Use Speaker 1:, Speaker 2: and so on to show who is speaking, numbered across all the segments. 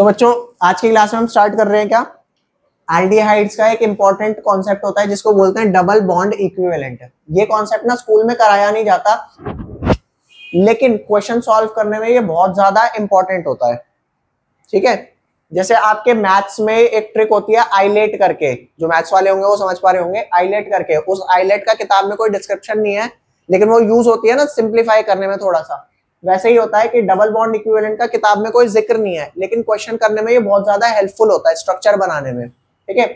Speaker 1: तो बच्चों, आज की क्लास में हम स्टार्ट कर रहे हैं क्या? एल्डिहाइड्स का एक इंपॉर्टेंट कॉन्सेप्ट होता है, जिसको बोलते हैं डबल बॉन्ड इक्विवेलेंट ये कॉन्सेप्ट ना स्कूल में कराया नहीं जाता, लेकिन क्वेश्चन सॉल्व करने में ये बहुत ज़्यादा इंपॉर्टेंट होता है। ठीक है? जैसे आपके मैथ्स में एक ट्रिक होती है आईलेट करके। जो मैथ्स वाले होंगे वो समझ पा रहे होंगे आईलेट करके। उस आईलेट का किताब में कोई डिस्क्रिप्शन नहीं है, लेकिन वो यूज़ होती है ना सिंप्लीफाई करने में थोड़ा सा। वैसे ही होता है कि डबल बॉन्ड इक्विवेलेंट का किताब में कोई ज़िक्र नहीं है, लेकिन क्वेश्चन करने में ये बहुत ज़्यादा हेल्पफुल होता है स्ट्रक्चर बनाने में, ठीक है?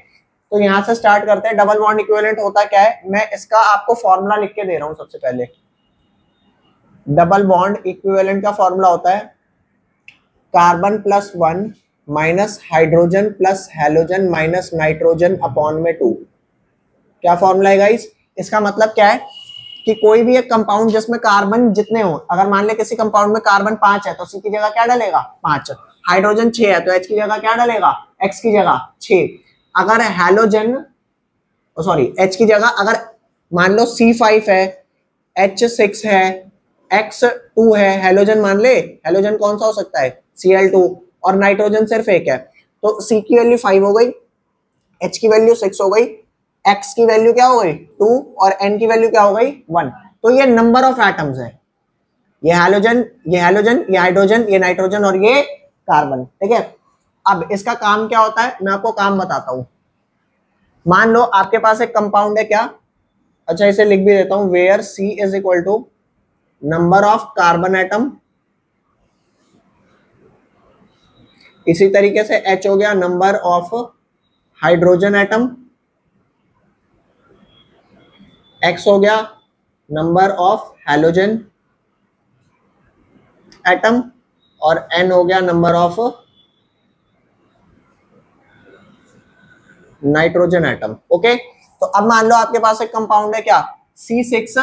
Speaker 1: तो यहाँ से स्टार्ट करते हैं डबल बॉन्ड इक्विवेलेंट होता क्या है? मैं इसका आपको फॉर्मूला लिख के दे रहा हूँ सबसे पहले। डबल बॉन्ड इक्विवेलेंट का फॉर्मूला होता है carbon plus one minus hydrogen plus halogen minus nitrogen upon में टू क्या फॉर्मूला है गाइस इसका मतलब क्या है? कि कोई भी एक कंपाउंड जिसमें कार्बन जितने हो, अगर मान ले किसी कंपाउंड में कार्बन पाँच है तो सी की जगह क्या डालेगा? पाँच। हाइड्रोजन छह है तो एच की जगह क्या डालेगा? एक्स की जगह छ अगर हेलोजन सॉरी एच की जगह, अगर मान लो सी फाइव है एच सिक्स है एक्स टू है हेलोजन मान ले हेलोजन कौन सा हो सकता है? सी एल टू और नाइट्रोजन सिर्फ़ एक है। तो सी की वैल्यू फाइव हो गई एच की वैल्यू सिक्स हो गई एक्स की वैल्यू क्या हो गई? टू और एन की वैल्यू क्या हो गई? वन तो ये नंबर ऑफ़ एटम्स है। ये हेलोजन ये हेलोजन ये हाइड्रोजन ये नाइट्रोजन और ये कार्बन ठीक है? अब इसका काम क्या होता है? मैं आपको काम बताता हूँ। मान लो आपके पास एक कंपाउंड है क्या? अच्छा इसे लिख भी देता हूँ। Where C is equal to number of carbon atom इसी तरीके से H हो गया number of hydrogen atom X हो गया नंबर ऑफ़ हेलोजन एटम और एन हो गया number of nitrogen atom okay तो अब मान लो आपके पास एक कंपाउंड है क्या? सी सिक्स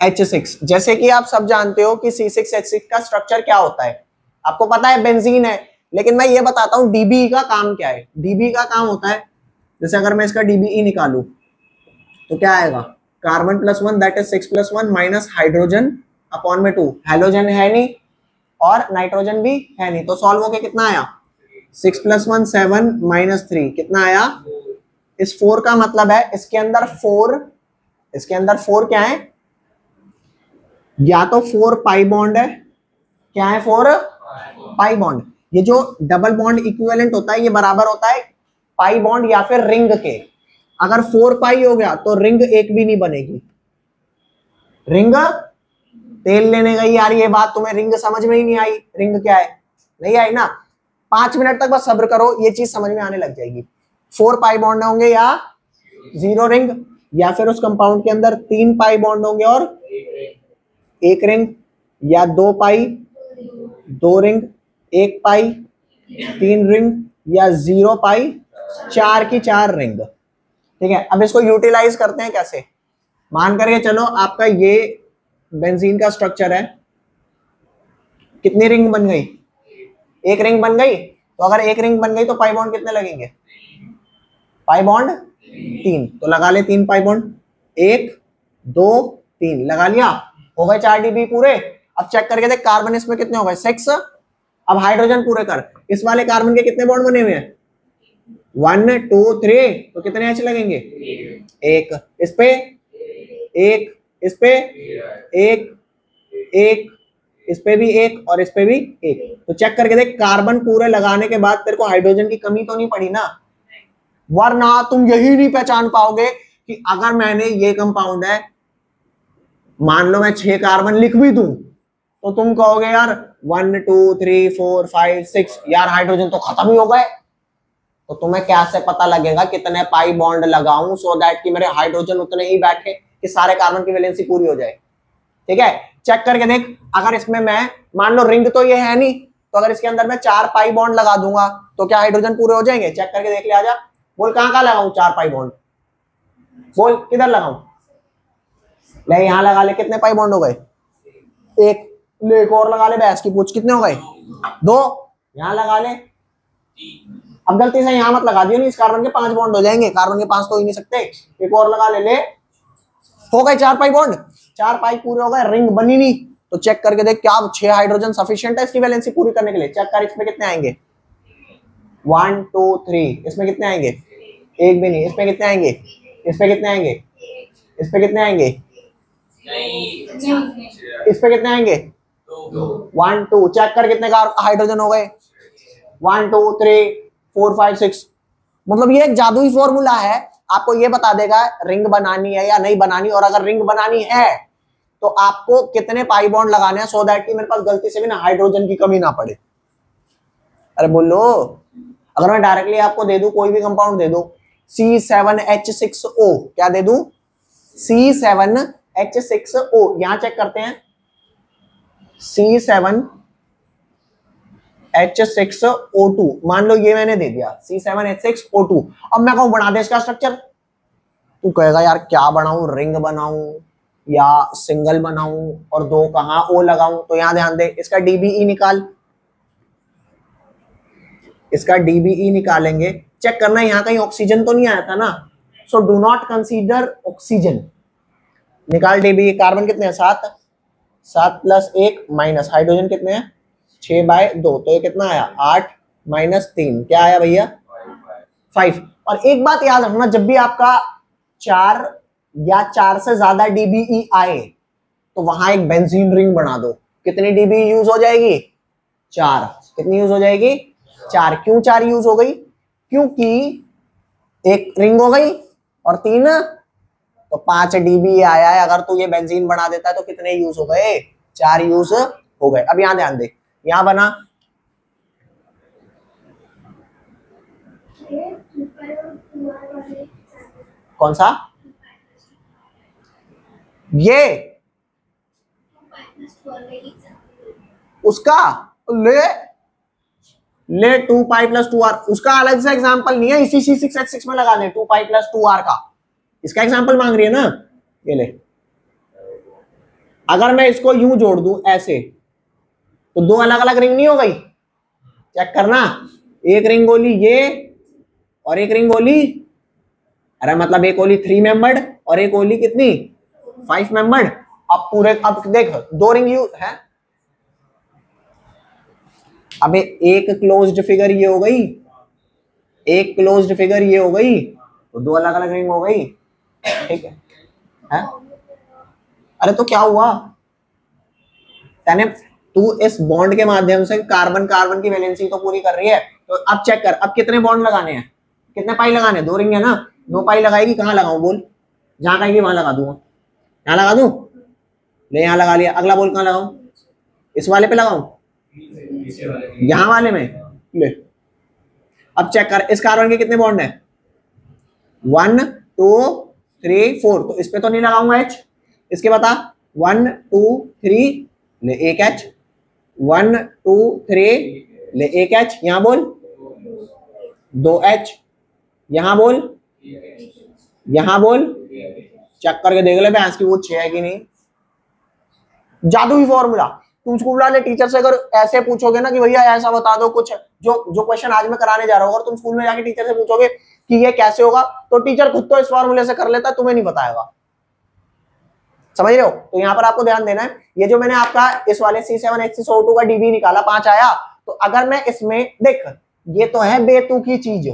Speaker 1: एच सिक्स जैसे कि आप सब जानते हो कि सी सिक्स एच सिक्स का स्ट्रक्चर क्या होता है। आपको पता है बेंजीन है, लेकिन मैं ये बताता हूँ डीबी का काम क्या है। डीबी का काम होता है, जैसे अगर मैं इसका डीबीई निकालू तो क्या आएगा? Carbon plus one that is six plus one minus hydrogen upon में टू हेलोजन है नहीं और नाइट्रोजन भी है नहीं. तो सॉल्व होके कितना आया? Six plus one seven minus three कितना आया? इस फोर का मतलब है इसके अंदर फोर इसके अंदर फोर क्या है? या तो फोर पाई बॉन्ड है, क्या है फोर पाई बॉन्ड ये जो डबल बॉन्ड इक्विवेलेंट होता है, ये बराबर होता है पाई बॉन्ड या फिर रिंग के. अगर फोर पाई हो गया तो रिंग एक भी नहीं बनेगी। रिंग? तेल लेने गई यार, ये बात तुम्हें रिंग समझ में ही नहीं आई। रिंग क्या है? नहीं आई ना? पाँच मिनट तक बस सब्र करो, ये चीज़ समझ में आने लग जाएगी। फोर पाई बॉन्ड होंगे या ज़ीरो रिंग, या फिर उस कंपाउंड के अंदर तीन पाई बॉन्ड होंगे और एक रिंग, या दो पाई, दो रिंग, एक पाई, तीन रिंग, या ज़ीरो पाई, चार की चार रिंग। ठीक है, अब इसको यूटिलाइज करते हैं कैसे? मान करके चलो, आपका ये बेंजीन का स्ट्रक्चर है। कितनी रिंग बन गई? एक रिंग बन गई? तो अगर एक रिंग बन गई तो पाई बॉन्ड कितने लगेंगे? पाई बॉन्ड तीन। तो लगा ले तीन पाई बॉन्ड एक, दो, तीन। लगा लिया। हो गए चार डीबी पूरे। अब चेक करके देख कार्बन इसमें कितने हो गए? सिक्स अब हाइड्रोजन पूरे कर। इस वाले कार्बन के कितने बॉन्ड बने हुए हैं? वन, टू, थ्री तो कितने एच लगेंगे? एक। इस पे? एक। इस पे? एक। एक। इस पे भी एक और इस पे भी एक। तो चेक करके देख कार्बन पूरे लगाने के बाद तेरे को हाइड्रोजन की कमी तो नहीं पड़ी ना? वरना तुम यही नहीं पहचान पाओगे कि अगर मैंने ये कंपाउंड है, मान लो मैं छह कार्बन लिख भी दूँ तो तुम कहोगे, यार one two three four five six यार हाइड्रोजन तो खत्म ही हो गए। तो तुम्हें क्या से पता लगेगा कितने पाई बॉन्ड लगाऊँ सो दैट कि मेरे हाइड्रोजन उतने ही बैठे कि सारे कार्बन की वैलेंसी पूरी हो जाए। ठीक है? चेक करके देख। अगर इसमें मैं, मान लो रिंग तो ये है नहीं तो अगर इसके अंदर मैं चार पाई बॉन्ड लगा दूँगा तो क्या हाइड्रोजन पूरे हो जाएँगे? चेक करके देख ले आजा। बोल, कहाँ कहाँ लगाऊँ चार पाई बॉन्ड बोल, किधर लगाऊ? ले यहाँ लगा ले, कितने पाई बॉन्ड हो गए? एक। ले एक और लगा ले बैस की पूछ, कितने हो गए? दो। यहाँ लगा ले। अब गलती से यहाँ मत लगा दियो, नहीं, इस कार्बन के पाँच बॉन्ड हो जाएँगे। कार्बन के पाँच तो ही नहीं सकते। एक और लगा ले ले। हो गए चार पाई बॉन्ड चार पाई पूरे हो गए रिंग बनी नहीं। तो चेक करके देख क्या छह हाइड्रोजन सफिशियंट है इसकी वैलेंसी पूरी करने के लिए। चेक कर, इसमें कितने आएँगे? वन टू थ्री इसमें कितने आएँगे? एक भी नहीं। इसमें कितने आएँगे? इसमें कितने आएँगे? इस पे कितने आएँगे? इस पे कितने आएँगे? वन टू चेक कर कितने हाइड्रोजन हो गए? One two three four, five, six. मतलब ये एक जादुई फॉर्मूला है, आपको ये बता देगा रिंग बनानी है या नहीं बनानी, और अगर रिंग बनानी है तो आपको कितने पाई बॉन्ड लगाने हैं सो दैट कि मेरे पास गलती से भी ना हाइड्रोजन की कमी ना पड़े। अरे बोलो, अगर मैं डायरेक्टली आपको दे दू, कोई भी कंपाउंड दे दूँ C seven H six O क्या दे दू? C seven H six O यहाँ चेक करते हैं। C seven H six O two मान लो ये मैंने दे दिया। C seven H six O two अब मैं कहूँ, बना दे इसका स्ट्रक्चर तू कहेगा, यार, क्या बनाऊँ? रिंग बनाऊँ या सिंगल बनाऊँ? और दो कहा? ओ लगाऊँ? तो यहाँ ध्यान दे, इसका डीबीई e निकाल। इसका डीबीई e निकालेंगे। चेक करना, यहाँ कहीं ऑक्सीजन तो नहीं आया था ना? So do not consider oxygen निकाल डीबी कार्बन कितने हैं? सात। सात प्लस एक माइनस हाइड्रोजन कितने हैं? छ बाय दो तो ये कितना आया? आठ माइनस तीन। क्या आया भैया? फाइव और एक बात याद रखना, जब भी आपका चार या चार से ज़्यादा डीबीई आए तो वहाँ एक बेंजीन रिंग बना दो। कितनी डीबी यूज़ हो जाएगी? चार। कितनी यूज़ हो जाएगी? चार। क्यों चार यूज़ हो गई? क्योंकि एक रिंग हो गई और तीन। तो पाँच डीबी आया है, अगर तू ये बेंजीन बना देता है तो कितने यूज़ हो गए? चार यूज़ हो गए। अब यहाँ ध्यान दे। यहाँ बना। कौन सा? ये। उसका? ले। ले two pi plus two R उसका अलग से एग्ज़ाम्पल नहीं है, इसी सी सिक्स एच सिक्स में लगा दे two pi plus two R का। इसका एग्ज़ाम्पल मांग रही है ना? ये ले। अगर मैं इसको यूँ जोड़ दू, ऐसे। तो दो अलग अलग रिंग नहीं हो गई। चेक करना। एक रिंग बोली ये और एक रिंग बोली अरे मतलब एक ओली थ्री मेंबर्ड और एक ओली कितनी? फाइव मेंबर्ड अब पूरे अब देख दो रिंग यू है। अबे एक क्लोज्ड फिगर ये हो गई। एक क्लोज्ड फिगर ये हो गई। तो दो अलग अलग रिंग हो गई। ठीक है, है? अरे तो क्या हुआ? तू इस बॉन्ड के माध्यम से कार्बन कार्बन की वैलेंसी तो पूरी कर रही है। तो अब चेक कर अब कितने बॉन्ड लगाने हैं? कितने पाई लगाने दो रिंग है ना? दो पाई लगाएगी कहाँ लगाऊ बोल? जहाँ कहेगी वहाँ लगा दूँगा। यहाँ लगा दू? ले यहाँ लगा लिया। अगला बोल कहाँ लगाऊ? इस वाले पे लगाऊ? यहाँ वाले में? ले। अब चेक कर इस कार्बन के कितने बॉन्ड है? वन टू थ्री फोर तो इस पे तो नहीं लगाऊँगा एच इसके बता वन टू थ्री ले एक एच वन टू थ्री ले, एक एच यहाँ बोल। दो एच यहाँ बोल। यहाँ बोल। चेक करके देख ले भैंस की वो छह है कि नहीं। जादुई फॉर्मूला तुम स्कूल वाले टीचर से अगर ऐसे पूछोगे ना कि भैया ऐसा बता दो कुछ, जो जो क्वेश्चन आज मैं कराने जा रहा हूँ अगर तुम स्कूल में जाके टीचर से पूछोगे कि ये कैसे होगा तो टीचर खुद तो इस फॉर्मूले से कर लेता, तुम्हें नहीं बताएगा। समझ रहे हो? तो यहाँ पर आपको ध्यान देना है, ये जो मैंने आपका इस वाले सी सेवन एच सी का डीबी निकाला, पाँच आया तो अगर मैं इसमें, देख, ये तो है बेतु की चीज़।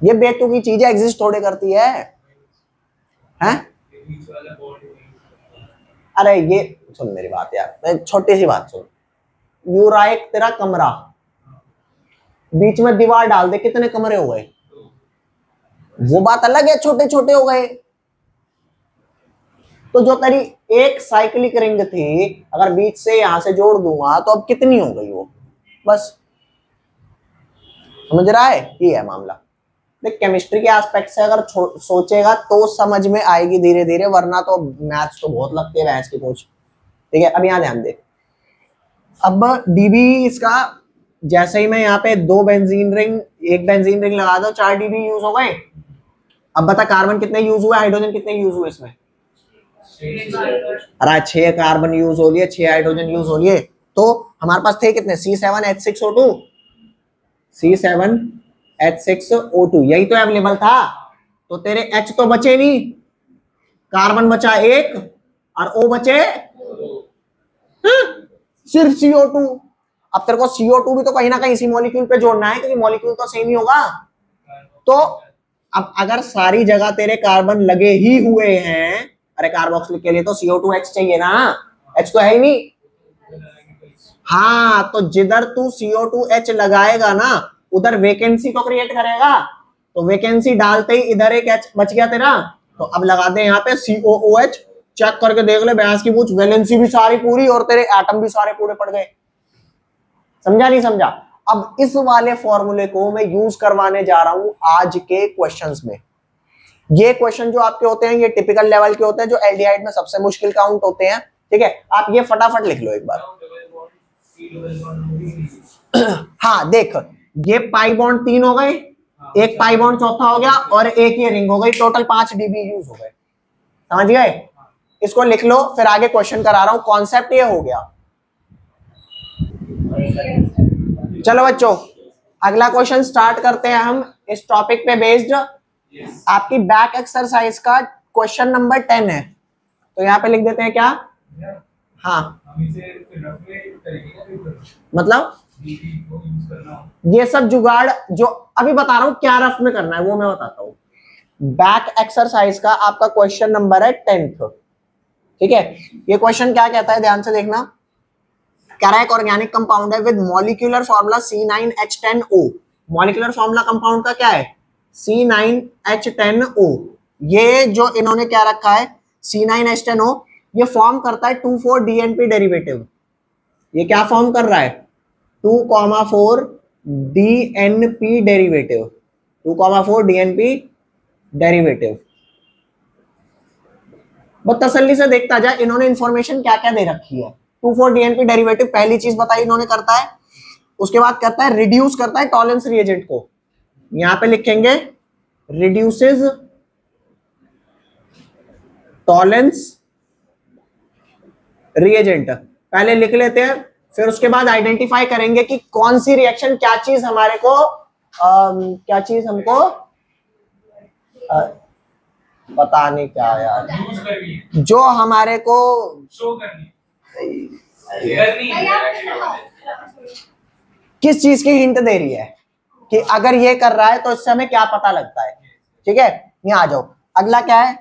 Speaker 1: ये बेतु की चीज़ एग्जिस्ट थोड़े करती है। हैं? अरे ये, सुन मेरी बात यार छोटी सी बात सुन। यू एक तेरा कमरा। बीच में दीवार डाल दे, कितने कमरे हो गए? वो बात अलग है छोटे छोटे हो गए। तो जो तेरी एक साइक्लिक रिंग थी, अगर बीच से यहाँ से जोड़ दूँगा तो अब कितनी हो गई वो? बस। समझ रहा है? ये है मामला। देख केमिस्ट्री के एस्पेक्ट से अगर सोचेगा तो समझ में आएगी धीरे धीरे वरना तो मैथ्स तो बहुत लगती है मैथ्स की पोच ठीक है, अब यहाँ ध्यान दे। अब डीबी इसका, जैसे ही मैं यहाँ पे दो बेंजीन रिंग एक बेंजीन रिंग लगा दो, चार डीबी यूज़ हो गए। अब बता कार्बन कितने यूज़ हुए हाइड्रोजन कितने यूज़ हुए इसमें? अरे छह कार्बन यूज़ हो लिए, छह हाइड्रोजन यूज़ हो लिए तो हमारे पास थे कितने? C seven H six O two C seven H six O two यही तो अवेलेबल था। तो तेरे एच तो बचे नहीं। कार्बन बचा एक, और ओ बचे? सिर्फ़ सीओ टू अब तेरे को सीओ टू भी तो कहीं ना कहीं इसी मॉलिक्यूल पे जोड़ना है, क्योंकि मॉलिक्यूल तो सेम ही होगा। तो अब अगर सारी जगह तेरे कार्बन लगे ही हुए हैं अरे कार्बोक्सिलिक के लिए तो सीओ टू एच चाहिए ना। एच तो है ही नहीं। हाँ तो जिधर तू सीओ टू एच लगाएगा ना, उधर वेकेंसी तो क्रिएट करेगा। तो वेकेंसी डालते ही इधर एक एच बच गया तेरा। तो अब लगा दे यहाँ पे सीओ एच चेक करके देख ले भैंस की पूछ। वैलेंसी भी सारी पूरी और तेरे एटम भी सारे पूरे पड़ गए। समझा नहीं समझा? अब इस वाले फॉर्मूले को मैं यूज़ करवाने जा रहा हूँ आज के क्वेश्चंस में। ये क्वेश्चन जो आपके होते हैं, ये टिपिकल लेवल के होते हैं, जो एलडीआईड में सबसे मुश्किल काउंट होते हैं, ठीक है? आप ये फटाफट लिख लो एक बार। हाँ देख, ये पाई बॉन्ड तीन हो गए, एक पाई बॉन्ड चौथा हो गया, और एक ये रिंग हो गई टोटल पाँच डीबी यूज़ हो गए। समझ गए? इसको लिख लो, फिर आगे क्वेश्चन करा रहा हूँ कॉन्सेप्ट ये हो गया। चलो बच्चों, अगला क्वेश्चन स्टार्ट करते हैं हम, इस टॉपिक पे बेस्ड yes. आपकी बैक एक्सरसाइज का क्वेश्चन नंबर टेन है। तो यहाँ पे लिख देते हैं क्या? Yeah. हाँ। मतलब? ये सब जुगाड़ जो अभी बता रहा हूँ क्या रफ में करना है वो मैं बताता हूँ। बैक एक्सरसाइज का आपका क्वेश्चन नंबर है टेंथ ठीक है? ये क्वेश्चन क्या कहता है? ध्यान से देखना। कह रहा है ऑर्गेनिक कंपाउंड है with molecular formula C nine H ten O molecular formula compound का क्या है? C nine H ten O ये जो इन्होंने क्या रखा है? C nine H ten O ये फॉर्म करता है टू फोर डीएनपी डेरिवेटिव ये क्या फॉर्म कर रहा है? Two comma four D N P derivative two comma four D N P derivative बहुत तसल्ली से देखता जाए, इन्होंने इंफॉर्मेशन क्या क्या दे रखी है? टू फोर डीएनपी डेरिवेटिव पहली चीज़ बताई इन्होंने करता है। उसके बाद करता है रिड्यूस करता है टॉलेंस रिएजेंट को। यहाँ पे लिखेंगे रिड्यूसेस टॉलेंस रिएजेंट पहले लिख लेते हैं फिर उसके बाद आइडेंटिफाई करेंगे कि कौन सी रिएक्शन क्या चीज़ हमारे को आ, क्या चीज़ हमको आ, पता नहीं क्या यार। जो हमारे को किस चीज़ की हिंट दे रही है? कि अगर ये कर रहा है तो इससे हमें क्या पता लगता है? ठीक है? यहाँ आ जाओ। अगला क्या है?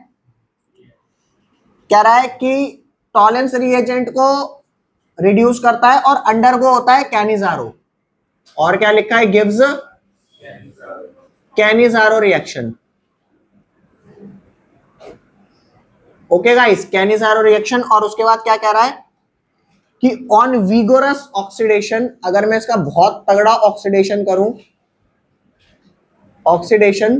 Speaker 1: कह रहा है कि टॉलेंस रिएजेंट को रिड्यूस करता है और अंडरगो होता है कैनिजारो और क्या लिखा है gives Cannizzaro reaction okay guys Cannizzaro reaction और उसके बाद क्या कह रहा है? कि ऑन विगोरस ऑक्सीडेशन अगर मैं इसका बहुत तगड़ा ऑक्सीडेशन करूँ ऑक्सीडेशन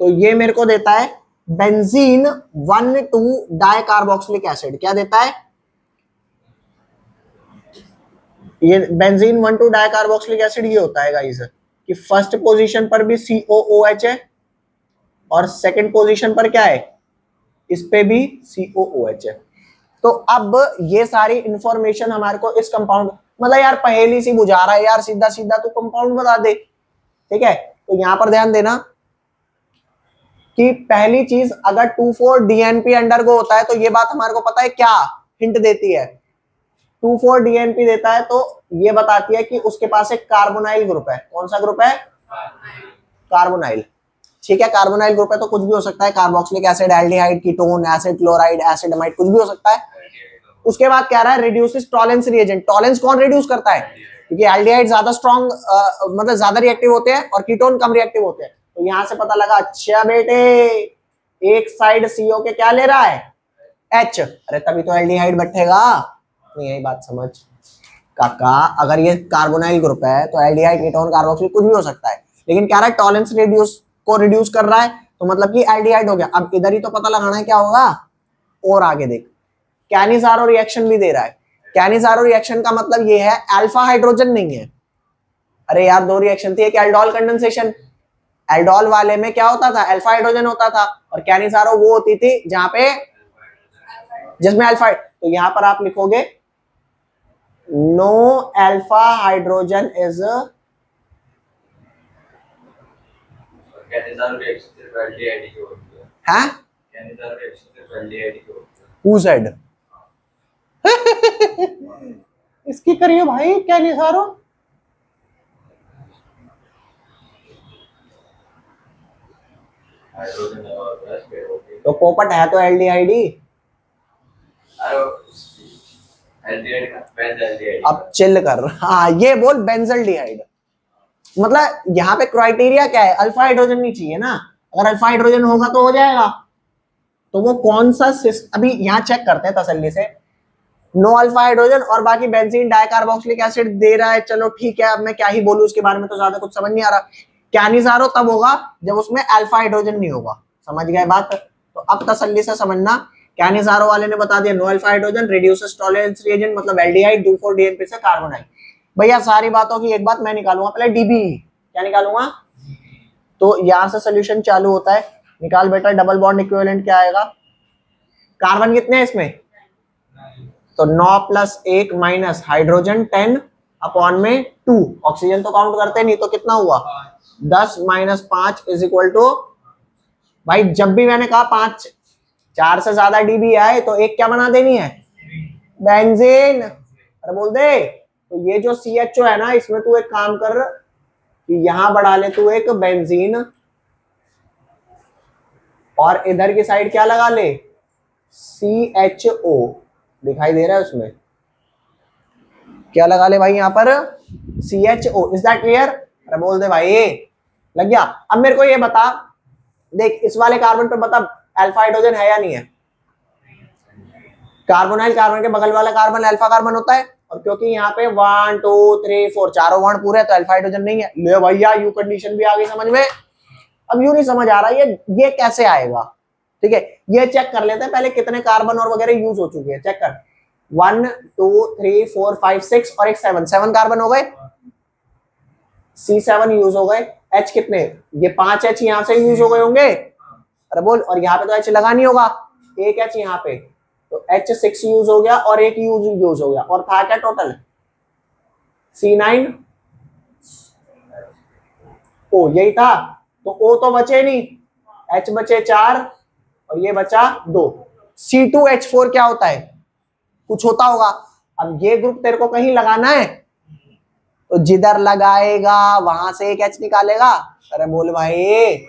Speaker 1: तो ये मेरे को देता है benzene one two di carboxylic acid क्या देता है? ये benzene one two di carboxylic acid ये होता है गाइस कि फ़र्स्ट पोजीशन पर भी सी ओ ओ एच है और सेकंड पोजीशन पर क्या है? इस पे भी सी ओ ओ एच है। तो अब ये सारी इंफॉर्मेशन हमारे को इस कंपाउंड मतलब यार पहली सी बुझा रहा है यार सीधा सीधा तो कंपाउंड बता दे, ठीक है? तो यहाँ पर ध्यान देना कि पहली चीज़, अगर टू फोर डीएनपी अंडरगो होता है तो ये बात हमारे को पता है क्या हिंट देती है। टू फोर डीएनपी देता है तो ये बताती है कि उसके पास एक कार्बोनाइल ग्रुप है। कौन सा ग्रुप है? कार्बोनाइल। ठीक है, कार्बोनाइल ग्रुप है तो कुछ भी हो सकता है। Carboxylic acid, aldehyde, ketone, acid, chloride acid amide कुछ भी हो सकता है। उसके बाद क्या रहा है? रिड्यूस टॉलेंस रिएजेंट टॉलेंस कौन रिड्यूस करता है? क्योंकि एल्डिहाइड ज़्यादा स्ट्रॉन्ग मतलब ज़्यादा रिएक्टिव होते हैं और कीटोन कम रिएक्टिव होते हैं। तो यहाँ से पता लगा अच्छा बेटे, एक साइड सीओ के क्या ले रहा है? एच अरे तभी तो एल्डिहाइड बैठेगा नहीं यही बात समझ। काका, अगर ये कार्बोनाइल ग्रुप है तो एल्डिहाइड कीटोन कार्बोक्सिल कुछ भी हो सकता है। लेकिन क्या रहा है टॉलेंस रिड्यूस को रिड्यूस कर रहा है तो मतलब कि एल्डिहाइड हो गया। अब इधर ही तो पता लगाना है क्या होगा? और आगे देख। कैनिसारो रिएक्शन भी दे रहा है। कैनिसारो रिएक्शन का मतलब ये है अल्फ़ा हाइड्रोजन नहीं है। अरे यार दो रिएक्शन थी एक एल्डोल कंडेंसेशन एल्डोल वाले में क्या होता था? अल्फ़ा हाइड्रोजन होता था। और कैनिसारो वो होती थी जहाँ पे जिसमें अल्फ़ा तो यहाँ पर आप लिखोगे no alpha hydrogen is Who said? इसकी करियो भाई क्या नहीं सारो? तो पोपट है तो एल्डिहाइडी अब चिल कर। हाँ ये बोल बेंजल बेंजल्डिहाइड मतलब यहाँ पे क्राइटेरिया क्या है? अल्फ़ा हाइड्रोजन नहीं चाहिए ना? अगर अल्फ़ा हाइड्रोजन होगा तो हो जाएगा। तो वो कौन सा अभी यहाँ चेक करते हैं तसल्ली से। नो अल्फ़ा हाइड्रोजन और बाकी बेंजीन डाइकार्बोक्सिलिक एसिड दे रहा है। चलो ठीक है, अब मैं क्या ही बोलूँ उसके बारे में तो ज़्यादा कुछ समझ नहीं आ रहा। क्या नहीं सारो तब होगा जब उसमें अल्फ़ा हाइड्रोजन नहीं होगा? समझ गए बात? तो अब तसल्ली से समझना। क्या नहीं सारो वाले ने बता दिया no alpha hydrogen reduces Tollens reagent मतलब एल्डिहाइड डू फोर डीएनपी से कार्बोनाइड भैया, सारी बातों की एक बात मैं निकालूँगा, पहले डीबी क्या निकालूँगा? तो यहाँ से सोल्यूशन चालू होता है। निकाल बेटा डबल बॉन्ड इक्विवेलेंट क्या आएगा? कार्बन कितने हैं इसमें? तो नौ प्लस एक माइनस हाइड्रोजन टेन अपॉन में टू। ऑक्सीजन तो काउंट करते नहीं तो कितना हुआ? दस माइनस पाँच इज़ इक्वल टू, भाई जब भी मैंने कहा पाँच, चार से ज़्यादा डीबी आए तो एक क्या बना देनी है? बेंजीन। अरे बोल दे तो ये जो सी एच ओ है ना, इसमें तू एक काम कर कि यहाँ बढ़ा ले तू एक बेंजीन, और इधर की साइड क्या लगा ले? सी एच ओ दिखाई दे रहा है उसमें। क्या लगा ले भाई यहाँ पर? C H O is that clear अरे बोल दे भाई। लग गया। अब मेरे को ये बता, देख, इस वाले कार्बन पे बता अल्फ़ा हाइड्रोजन है या नहीं है? कार्बोनाइल कार्बन के बगल वाला कार्बन अल्फ़ा कार्बन होता है। और क्योंकि यहाँ पे वन टू थ्री फोर चारों वर्ण पूरे तो अल्फ़ा हाइड्रोजन नहीं है। ले भैया यू कंडीशन भी आ गई समझ में। अब यू नहीं समझ आ रहा, ये ये कैसे आएगा? ठीक है? ये चेक कर लेते हैं, पहले कितने कार्बन और वगैरह यूज़ हो चुके हैं चेक कर। One two three four five six और एक सेवन सेवन कार्बन हो गए? सी सेवन यूज़ हो गए। एच कितने? ये पाँच एच यहाँ से यूज़ हो गए होंगे। अरे बोल, और यहाँ पे तो एच लगा नहीं होगा। एक एच यहाँ पे। तो एच सिक्स यूज़ हो गया और एक यूज़ यूज़ हो गया। और था क्या टोटल सी नाइन ओ, यही था। तो ओ तो बचे नहीं। एच बचे चार। और ये बचा दो। सी टू एच फोर क्या होता है? कुछ होता होगा। अब ये ग्रुप तेरे को कहीं लगाना है? तो जिधर लगाएगा वहाँ से एक एच निकालेगा। अरे बोल भाई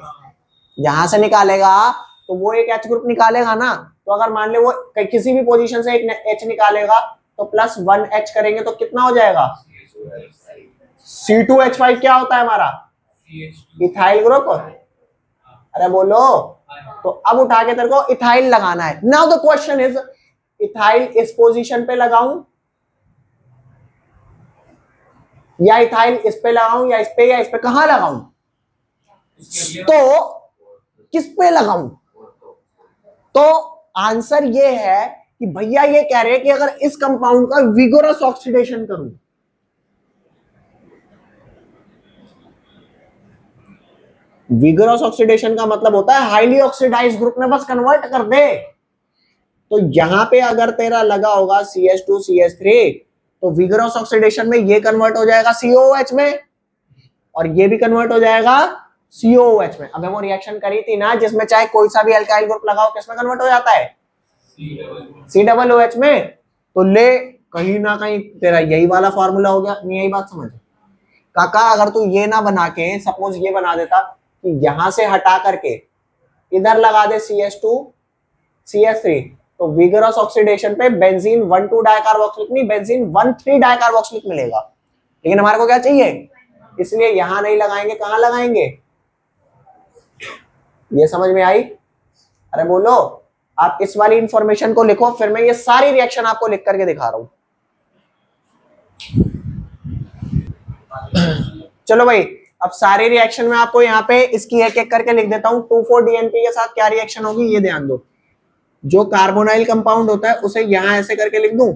Speaker 1: यहाँ से निकालेगा तो वो एक एच ग्रुप निकालेगा ना? तो अगर मान ले वो किसी भी पोजीशन से एक एच निकालेगा तो प्लस वन एच करेंगे तो कितना हो जाएगा? सी टू एच फाइव क्या होता है हमारा? इथाइल ग्रुप अरे बोलो। तो अब उठा के तेरे को इथाइल लगाना है। Now the question is ethyl इस पोजीशन पे लगाऊँ? या इथाइल इस पे लगाऊँ, या इस पे, या इस पे कहाँ लगाऊँ? तो किस पे लगाऊँ? तो आंसर ये है कि भैया ये कह रहे हैं कि अगर इस कंपाउंड का विगोरस ऑक्सीडेशन करूँ विगोरस ऑक्सीडेशन का मतलब होता है हाईली ऑक्सीडाइज ग्रुप में बस कन्वर्ट कर दे। तो यहाँ पे अगर तेरा लगा होगा C S two C S three तो विगोरस ऑक्सीडेशन में ये कन्वर्ट हो जाएगा सीओएच में और ये भी कन्वर्ट हो जाएगा सीओएच में। अबे वो रिएक्शन करी थी ना, जिसमें चाहे कोई सा भी अल्काइल ग्रुप लगाओ, किसमें कन्वर्ट हो जाता है? सी डबल ओ एच में। तो ले, कहीं ना कहीं तेरा यही वाला फॉर्मूला हो गया। यही बात समझ। काका, अगर तू ये ना बना के सपोज़ ये बना देता कि यहाँ से हटा करके इधर लगा दे C S two C S three तो विगरस ऑक्सीडेशन पे बेंजीन वन टू डायकार्बोक्सिलिक नहीं बेंजीन वन थ्री डायकार्बोक्सिलिक मिलेगा। लेकिन हमारे को क्या चाहिए? इसलिए यहाँ नहीं लगाएँगे, कहाँ लगाएँगे? ये समझ में आई? अरे बोलो, आप इस वाली इंफॉर्मेशन को लिखो, फिर मैं ये सारी रिएक्शन आपको लिख करके दिखा रहा हूँ। चलो भाई अब सारे रिएक्शन में आपको यहाँ पे इसकी एक एक करके लिख देता हूँ। टू फोर डीएनपी के साथ क्या रिएक्शन होगी, ये ध्यान दो। जो कार्बोनाइल कंपाउंड होता है, उसे यहाँ ऐसे करके लिख दू।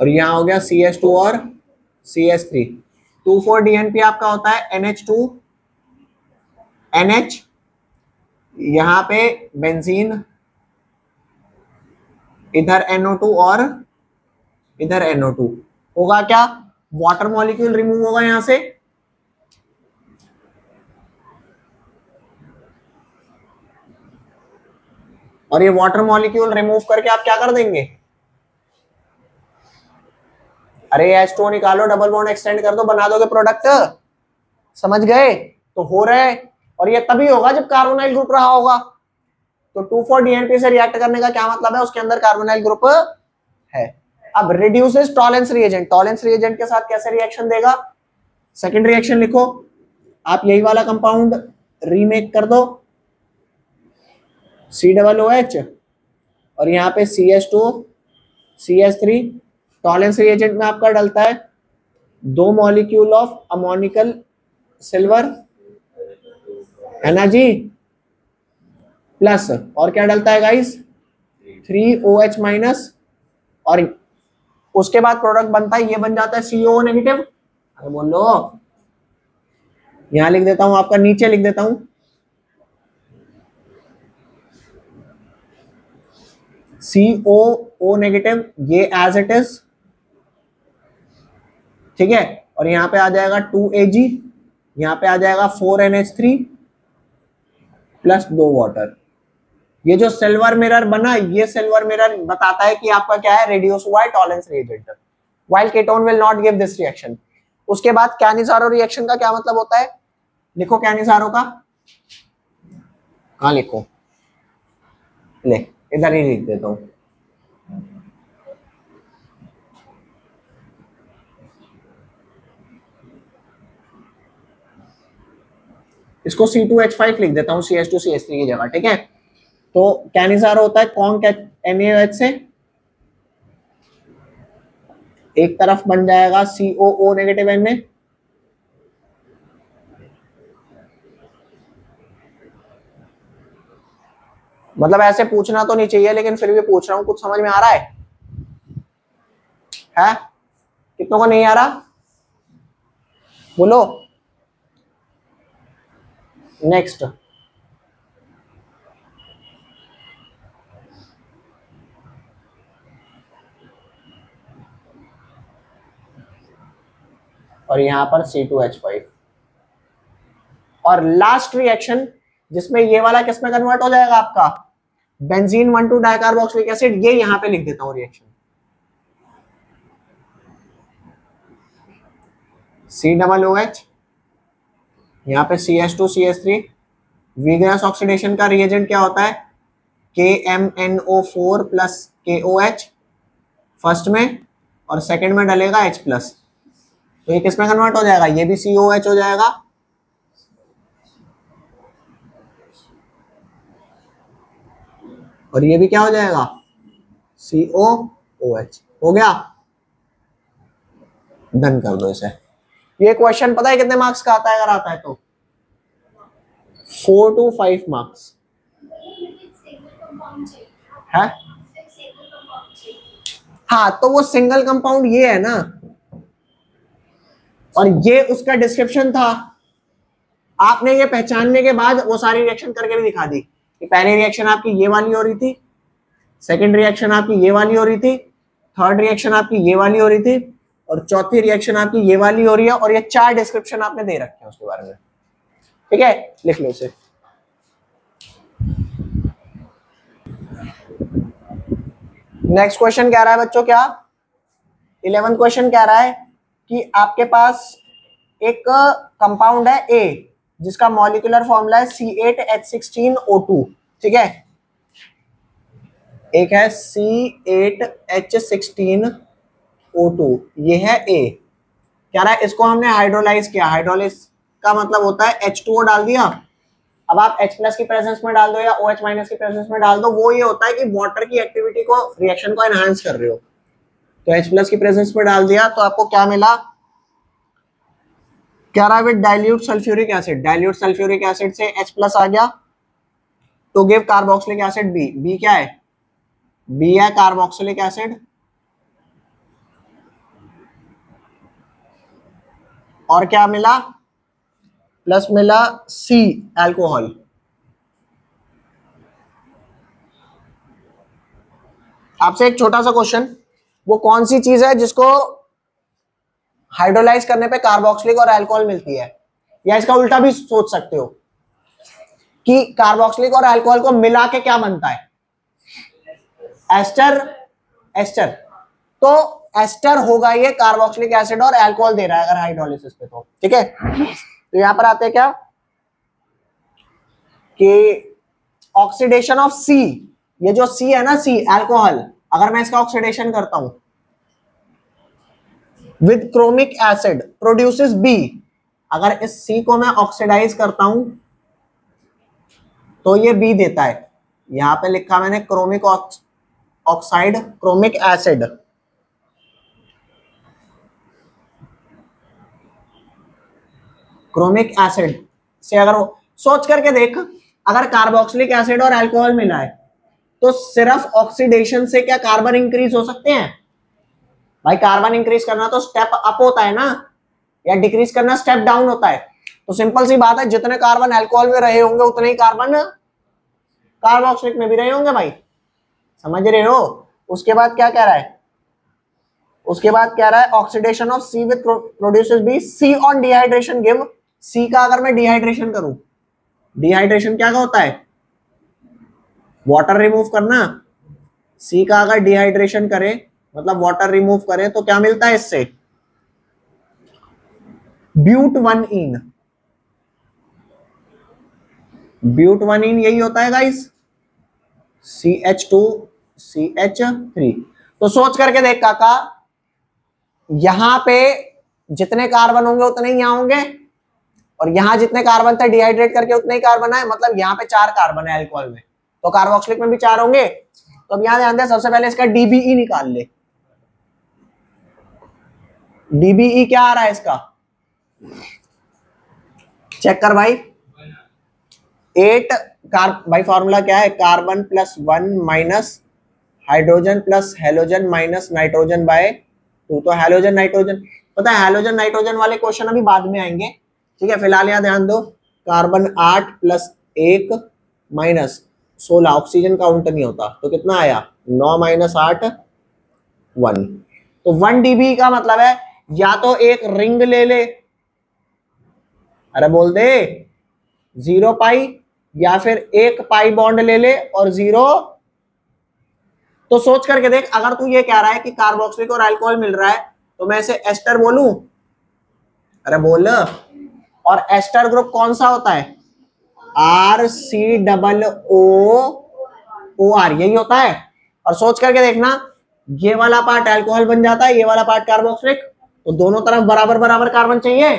Speaker 1: और यहाँ हो गया सी एस टू और C H three two four DNP आपका होता है N H two N H यहाँ पे बेंजीन इधर NO2 और इधर NO2 होगा क्या? वाटर मॉलिक्यूल रिमूव होगा यहाँ से। और ये वाटर मॉलिक्यूल रिमूव करके आप क्या कर देंगे? अरे एच टू निकालो डबल बॉन्ड एक्सटेंड कर दो, बना दोगे प्रोडक्ट समझ गए? तो हो रहा है। और ये तभी होगा जब कार्बोनाइल ग्रुप रहा होगा। तो टू फोर डीएनपी से रिएक्ट करने का क्या मतलब है? उसके अंदर कार्बोनाइल ग्रुप है। अब reduces Tollens reagent Tollens reagent के साथ कैसे रिएक्शन देगा? सेकंड रिएक्शन लिखो। आप यही वाला कंपाउंड रीमेक कर दो। सी डबल ओ एच और यहाँ पे C H two C H three Tollens reagent में आपका डलता है। दो मॉलिक्यूल ऑफ़ अमोनिकल सिल्वर है ना जी? प्लस और क्या डलता है guys three O H minus और उसके बाद प्रोडक्ट बनता है, ये बन जाता है सीओ नेगेटिव अरे बोलो। यहाँ लिख देता हूँ आपका, नीचे लिख देता हूँ। सी ओ ओ नेगेटिव ये एज इट इज़ ठीक है? और यहाँ पे आ जाएगा टू ए जी यहाँ पे आ जाएगा four N H three plus दो वाटर ये जो सिल्वर मिरर बना, ये सिल्वर मिरर बताता है कि आपका क्या है? रेडियोस हुआ है Tollens while ketone will not give this reaction उसके बाद कैनिसारो रिएक्शन का क्या मतलब होता है? लिखो कैनिसारो का। कहा लिखो? ले, इधर ही लिख देता हूँ। इसको C2H5 लिख देता हूँ CH2CH3 की जगह, ठीक है? तो कैनिसार होता है, कौन एच से? एक तरफ़ बन जाएगा सीओ नेगेटिव एन ए मतलब ऐसे पूछना तो नहीं चाहिए, लेकिन फिर भी पूछ रहा हूँ, कुछ समझ में आ रहा है? है? कितनों को नहीं आ रहा? बोलो। नेक्स्ट और यहाँ पर C2H5 और लास्ट रिएक्शन जिसमें ये वाला किसमें कन्वर्ट हो जाएगा आपका? Benzene one two dicarboxylic acid ये यहाँ पे लिख देता हूँ reaction C double O H यहाँ पे C H two C H three vigorous oxidation का रिएजेंट क्या होता है? K M N O four plus K O H first में, और सेकंड में डलेगा एच प्लस तो ये किसमें कन्वर्ट हो जाएगा? ये भी सी ओ एच हो जाएगा। और ये भी क्या हो जाएगा? सी ओ ओ एच हो गया? डन कर दो इसे। ये क्वेश्चन पता है कितने मार्क्स का आता है? अगर आता है तो। फोर टू फाइव मार्क्स है? हाँ तो वो सिंगल कंपाउंड ये है ना। और ये उसका डिस्क्रिप्शन था। आपने ये पहचानने के बाद वो सारी रिएक्शन करके भी दिखा दी कि पहली रिएक्शन आपकी ये वाली हो रही थी सेकंड रिएक्शन आपकी ये वाली हो रही थी थर्ड रिएक्शन आपकी ये वाली हो रही थी, और चौथी रिएक्शन आपकी ये वाली हो रही है, और ये चार डिस्क्रिप्शन आपने दे रखे हैं उसके बारे में। ठीक है? लिख लो इसे नेक्स्ट क्वेश्चन क्या रहा है बच्चों? क्या? इलेवेंथ क्वेश्चन क्या रहा है? कि आपके पास एक कंपाउंड है ए जिसका मॉलिकुलर फॉर्मूला है C eight H sixteen O two ठीक है? एक है C eight H sixteen O two ये है ए क्या रहा है? इसको हमने हाइड्रोलाइज किया। हाइड्रोलाइज का मतलब होता है एच टू ओ डाल दिया। अब आप H प्लस की प्रेजेंस में डाल दो या OH माइनस की प्रेजेंस में डाल दो, वो ये होता है कि वाटर की एक्टिविटी को रिएक्शन को एनहांस कर रहे हो। तो H प्लस की प्रेजेंस में डाल दिया तो आपको क्या मिला? With dilute sulphuric acid dilute sulphuric acid से H प्लस आ गया। तो give carboxylic acid B B क्या है? बी है कार्बोक्सिलिक एसिड और क्या मिला? प्लस मिला सी एल्कोहल आपसे एक छोटा सा क्वेश्चन वो कौन सी चीज़ है जिसको हाइड्रोलाइज करने पे कार्बोक्सिलिक और अल्कोहल मिलती है? या इसका उल्टा भी सोच सकते हो कि कार्बोक्सिलिक और अल्कोहल को मिला के क्या बनता है? Ester ester. तो एस्टर होगा ये कार्बोक्सिलिक एसिड और अल्कोहल दे रहा है अगर हाइड्रोलिसिस पे तो ठीक है? तो यहाँ पर आते हैं क्या? कि ऑक्सीडेशन ऑफ़ सी ये जो सी है ना सी अल्कोहल अगर मैं इसका ऑक्सीडेशन करता हूँ। With chromic acid produces B अगर इस सी को मैं ऑक्सीडाइज करता हूँ तो ये बी देता है। यहाँ पे लिखा मैंने chromic oxide chromic acid chromic acid से अगर वो सोच करके देख अगर कार्बोक्सिलिक एसिड और अल्कोहल मिला है तो सिर्फ़ ऑक्सीडेशन से क्या कार्बन इंक्रीज हो सकते हैं? भाई कार्बन इंक्रीज करना तो स्टेप अप होता है ना, या डिक्रीज करना स्टेप डाउन होता है। तो सिंपल सी बात है, जितने कार्बन अल्कोहल में रहे होंगे, उतने ही कार्बन कार्बोक्सिलिक में भी रहे होंगे भाई। समझ रहे हो? उसके बाद क्या कह रहा है? उसके बाद कह रहा है oxidation of C with produces B C on dehydration give C का अगर मैं डिहाइड्रेशन करूँ डिहाइड्रेशन क्या का होता है? वाटर रिमूव करना। सी का अगर डिहाइड्रेशन करे मतलब वाटर रिमूव करें तो क्या मिलता है इससे? ब्यूट वन इन ब्यूट वन इन यही होता है guys C H two C H three तो सोच करके देख काका, यहाँ पे जितने कार्बन होंगे उतने ही यहाँ होंगे, और यहाँ जितने कार्बन थे डिहाइड्रेट करके उतने ही कार्बन आए। मतलब यहाँ पे चार कार्बन है एल्कोहल में। तो कार्बोक्सिलिक में भी चार होंगे। तो अब यहाँ ध्यान दे, सबसे पहले इसका डीबीई निकाल ले। डीबीई क्या आ रहा है इसका? चेक कर भाई। एट कार भाई फॉर्मूला क्या है? Carbon plus one minus hydrogen plus halogen minus nitrogen by two तो हेलोजन नाइट्रोजन पता है हेलोजन नाइट्रोजन वाले क्वेश्चन अभी बाद में आएँगे। ठीक है, फ़िलहाल यहाँ ध्यान दो। कार्बन आठ प्लस एक माइनस सोलह ऑक्सीजन काउंट नहीं होता। तो कितना आया? नौ माइनस आठ वन तो वन डीबी का मतलब है, या तो एक रिंग ले ले। अरे बोल दे। ज़ीरो पाई या फिर एक पाई बॉन्ड ले ले और ज़ीरो तो सोच करके देख, अगर तू ये कह रहा है कि कार्बोक्सिलिक और अल्कोहल मिल रहा है तो मैं इसे एस्टर बोलू? अरे बोल। और एस्टर ग्रुप कौन सा होता है? R C double O O R, यही होता है। और सोच करके देखना, ये वाला पार्ट अल्कोहल बन जाता है, ये वाला पार्ट कार्बोक्सिलिक तो दोनों तरफ़ बराबर बराबर कार्बन चाहिए।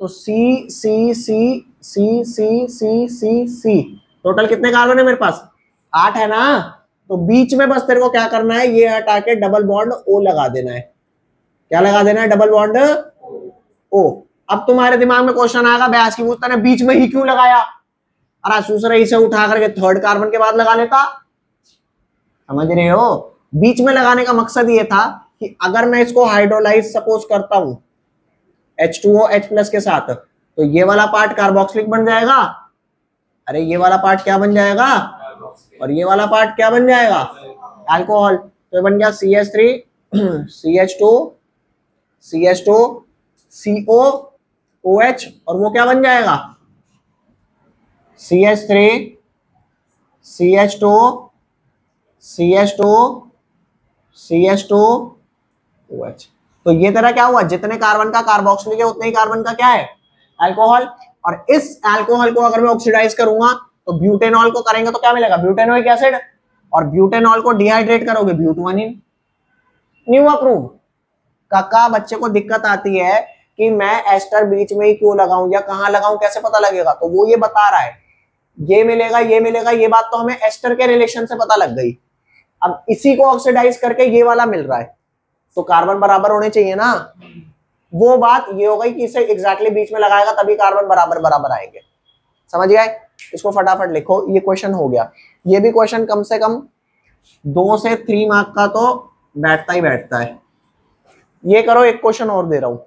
Speaker 1: तो सी सी सी सी सी सी सी सी टोटल कितने कार्बन है मेरे पास? आठ है ना? तो बीच में बस तेरे को क्या करना है, ये हटा के डबल बॉन्ड ओ लगा देना है। क्या लगा देना है? डबल बॉन्ड ओ अब तुम्हारे दिमाग में क्वेश्चन आएगा, ब्यास की पूछता ने बीच में ही क्यों लगाया? अरे दूसरे इसे उठा करके थर्ड कार्बन के बाद लगा लेता। समझ रहे हो? बीच में लगाने का मकसद ये था कि अगर मैं इसको हाइड्रोलाइज सपोज़ करता हूँ H2O प्लस के साथ तो ये वाला पार्ट कार्बोक्सिलिक बन जाएगा। अरे ये वाला पार्ट क्या बन जाएगा? और ये वाला पार्ट क्या बन जाएगा? अल्कोहल तो बन गया C H three C H two C H two C O O H और वो क्या बन जाएगा? C H three C H two C H two C H two O H तो ये तरह क्या हुआ? जितने कार्बन का कार्बोक्सिलिक है उतने ही कार्बन का क्या है? अल्कोहल और इस अल्कोहल को अगर मैं ऑक्सीडाइज करूँगा तो ब्यूटेनॉल को करेंगे तो क्या मिलेगा? ब्यूटेनोइक एसिड और ब्यूटेनॉल को डिहाइड्रेट करोगे? ब्यूटवानिन न्यू अप्रूव काका, बच्चे को दिक्कत आती है कि मैं एस्टर बीच में ही क्यों लगाऊँ या कहाँ लगाऊँ, कैसे पता लगेगा? तो वो ये बता रहा है। ये मिलेगा ये मिलेगा, ये बात तो हमें एस्टर के रिलेशन से पता लग गई। अब इसी को ऑक्सीडाइज करके ये वाला मिल रहा है। तो कार्बन बराबर होने चाहिए ना? वो बात ये हो गई कि इसे एग्जैक्टली बीच में लगाएगा, तभी कार्बन बराबर बराबर आएँगे। समझ गए? इसको फटाफट लिखो, ये क्वेश्चन हो गया। ये भी क्वेश्चन कम से कम दो से थ्री मार्क का तो बैठता ही बैठता है। ये करो, एक क्वेश्चन और दे रहा हूँ।